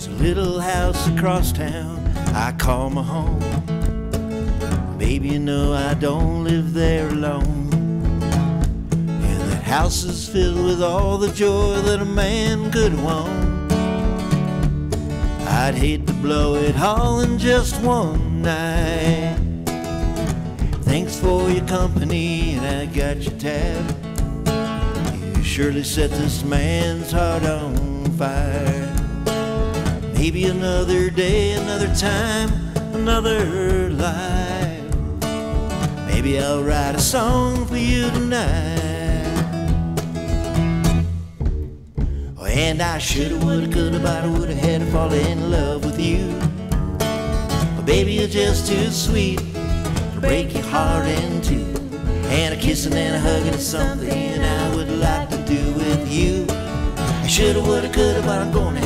There's a little house across town I call my home. Baby, you know I don't live there alone. And that house is filled with all the joy that a man could want. I'd hate to blow it all in just one night. Thanks for your company, and I got your tab. You surely set this man's heart on fire. Maybe another day, another time, another life. Maybe I'll write a song for you tonight. Oh, and I shoulda, woulda, coulda, but I woulda, had to fall in love with you. But baby, you're just too sweet to break your heart in two. And a kissing and a hugging is something I would like to do with you. I shoulda, woulda, coulda, but I'm gonna